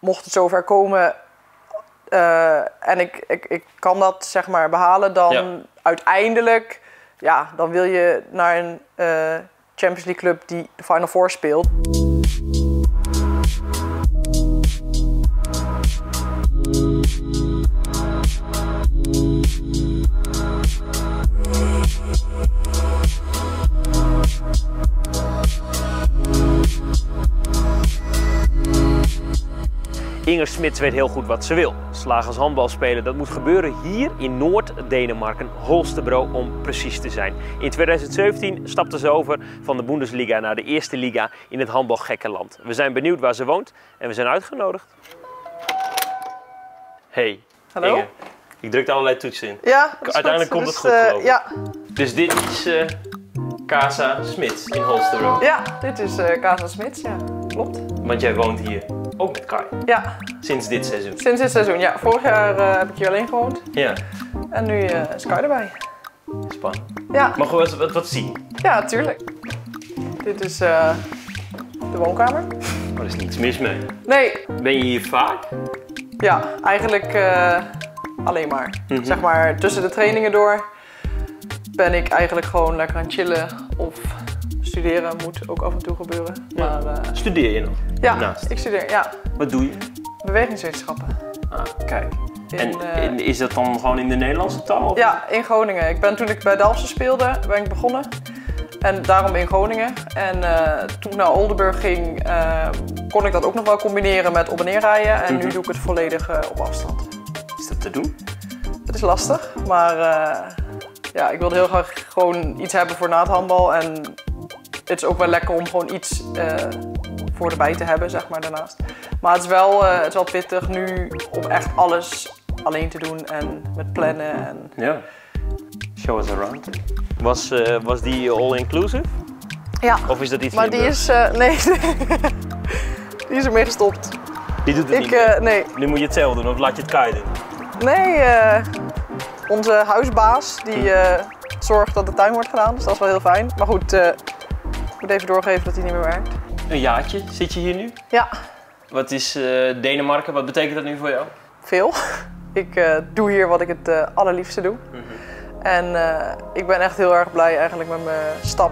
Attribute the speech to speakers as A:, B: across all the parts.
A: mocht het zover komen eh, en ik, ik, ik kan dat zeg maar behalen, dan
B: Ja.
A: uiteindelijk, ja, dan wil je naar een eh, Champions League club die de Final Four speelt.
B: Inger Smits weet heel goed wat ze wil. Slagers handbal spelen, dat moet gebeuren hier in Noord-Denemarken, Holstebro om precies te zijn. In 2017 stapte ze over van de Bundesliga naar de Eerste Liga in het handbalgekkenland. We zijn benieuwd waar ze woont en we zijn uitgenodigd. Hey,
A: Hallo?
B: Inge. Ik drukte allerlei toetsen in.
A: Ja,
B: Uiteindelijk komt het
A: Dus,
B: goed,
A: eh,
B: geloof.
A: Ja,
B: Dus dit is eh, Casa Smits in Holstebro.
A: ja, dit is eh Casa Smits, ja, klopt.
B: Want jij woont hier ook met Kai,
A: Ja,
B: sinds dit seizoen.
A: sinds dit seizoen. Ja, vorig jaar eh, heb ik hier alleen gewoond
B: Ja,
A: en nu eh is Kai erbij.
B: spannend.
A: Ja,
B: Mag we wat, wat, wat zien?
A: ja, tuurlijk. Dit is eh, de woonkamer.
B: Oh, er is niets mis mee.
A: Nee,
B: Ben je hier vaak?
A: Ja, eigenlijk alleen maar.
B: Mhm.
A: Zeg maar tussen de trainingen door ben ik eigenlijk gewoon lekker aan het chillen of studeren moet ook af en toe gebeuren.
B: Ja.
A: Maar eh,
B: Studeer je nog?
A: ja,
B: Naast.
A: ik studeer ja,
B: Wat doe je?
A: bewegingswetenschappen.
B: Ah, kijk.
A: In,
B: En,
A: eh,
B: en is dat dan gewoon in de Nederlandse taal? of-
A: ja, in Groningen. Ik ben toen ik bij Dalfsen speelde, ben ik begonnen. En daarom in Groningen. En eh, toen ik naar Oldenburg ging, kon ik dat ook nog wel combineren met op en neer rijden. En nu
B: Mhm.
A: doe ik het volledig op afstand.
B: Is dat te doen?
A: Het is lastig, maar ja, ik wilde heel graag gewoon iets hebben voor na het handbal. En het is ook wel lekker om gewoon iets eh, voor erbij te hebben, zeg maar, daarnaast. Maar het is, wel, eh, het is wel pittig nu om echt alles alleen te doen en met plannen. En...
B: Ja. Show us around. Was, eh, was die all-inclusive?
A: Ja,
B: Of is dat iets
A: maar die is, nee, die is ermee gestopt.
B: Die doet het
A: Ik,
B: niet meer.
A: nee,
B: Nu moet je het zelf doen of laat je het Kai doen?
A: nee onze huisbaas die zorgt dat de tuin wordt gedaan, dus dat is wel heel fijn. Maar goed, moet even doorgeven dat hij niet meer werkt.
B: Een jaartje zit je hier nu?
A: Ja,
B: Wat is eh, Denemarken? Wat betekent dat nu voor jou?
A: veel. Ik eh, doe hier wat ik het eh, allerliefste doe.
B: Mhm.
A: En ik ben echt heel erg blij eigenlijk met mijn stap.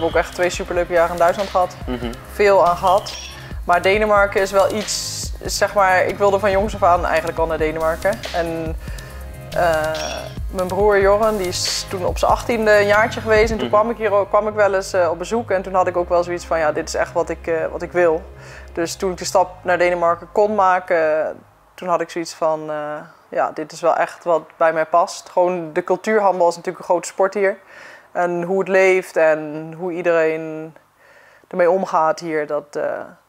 A: Heb ook echt twee superleuke jaren in Duitsland gehad.
B: Mhm.
A: Veel aan gehad. Maar Denemarken is wel iets, zeg maar, ik wilde van jongs af aan eigenlijk al naar Denemarken. En eh, mijn broer Jorren, die is toen op zijn achttiende een jaartje geweest. En toen
B: Mhm.
A: kwam ik hier kwam ik wel eens eh, op bezoek. En toen had ik ook wel zoiets van, ja, dit is echt wat ik, eh, wat ik wil. Dus toen ik de stap naar Denemarken kon maken, toen had ik zoiets van, ja, dit is wel echt wat bij mij past. Gewoon de cultuurhandbal is natuurlijk een grote sport hier. En hoe het leeft en hoe iedereen ermee omgaat hier, dat eh,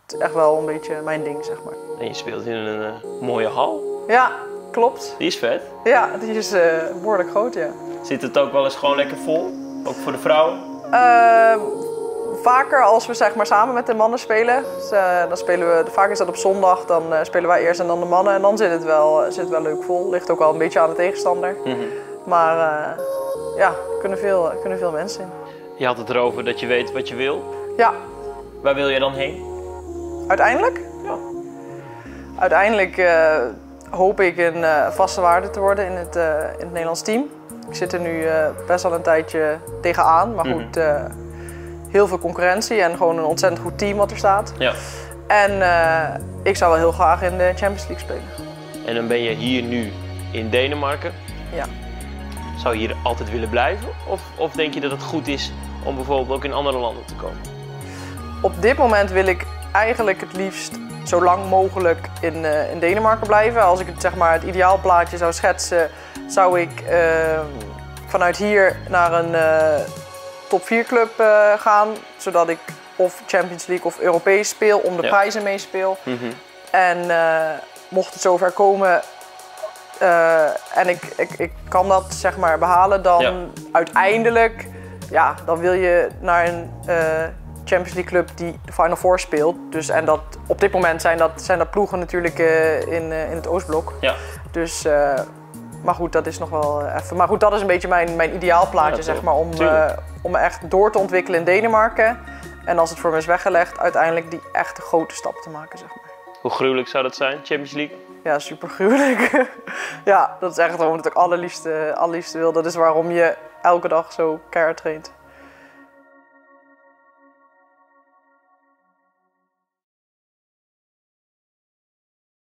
A: het is echt wel een beetje mijn ding, zeg maar.
B: En je speelt in een eh, mooie hal.
A: Ja, klopt.
B: Die is vet.
A: Ja, die is eh, behoorlijk groot, ja.
B: Zit het ook wel eens gewoon lekker vol? Ook voor de vrouwen?
A: Ehm, vaker als we zeg maar samen met de mannen spelen, dus, dan spelen we, vaak is dat op zondag, dan spelen wij eerst en dan de mannen. En dan zit het wel, zit het wel leuk vol. Ligt ook wel een beetje aan de tegenstander.
B: Mhm.
A: Maar ja, kunnen veel, kunnen veel mensen in.
B: Je had het erover dat je weet wat je wil.
A: Ja,
B: Waar wil je dan heen?
A: uiteindelijk?
B: Ja.
A: Uiteindelijk eh, hoop ik een eh, vaste waarde te worden in het, eh, in het Nederlands team. Ik zit er nu best al een tijdje tegenaan, maar goed, eh, heel veel concurrentie en gewoon een ontzettend goed team wat er staat.
B: Ja.
A: En ik zou wel heel graag in de Champions League spelen.
B: En dan ben je hier nu in Denemarken.
A: Ja.
B: Zou je hier altijd willen blijven? Of, of denk je dat het goed is om bijvoorbeeld ook in andere landen te komen?
A: Op dit moment wil ik eigenlijk het liefst zo lang mogelijk in, eh, in Denemarken blijven. Als ik het, zeg maar, het ideaalplaatje zou schetsen, zou ik eh, vanuit hier naar een eh, top 4 club eh, gaan. Zodat ik of Champions League of Europees speel, om de
B: Ja.
A: prijzen meespeel.
B: Mhm.
A: En mocht het zover komen eh, en ik, ik, ik kan dat zeg maar behalen, dan
B: Ja.
A: uiteindelijk, ja, dan wil je naar een eh, Champions League club die de Final Four speelt. Dus, en dat, op dit moment zijn dat, zijn dat ploegen natuurlijk eh, in, in het Oostblok.
B: Ja.
A: Dus, maar goed, dat is nog wel even. Maar goed, dat is een beetje mijn, mijn ideaalplaatje,
B: Ja,
A: zeg maar, om, om me echt door te ontwikkelen in Denemarken. En als het voor me is weggelegd, uiteindelijk die echte grote stap te maken, zeg maar.
B: Hoe gruwelijk zou dat zijn, Champions League?
A: Ja, super gruwelijk. ja, dat is echt waarom ik het allerliefste, allerliefste wil. Dat is waarom je elke dag zo keihard traint.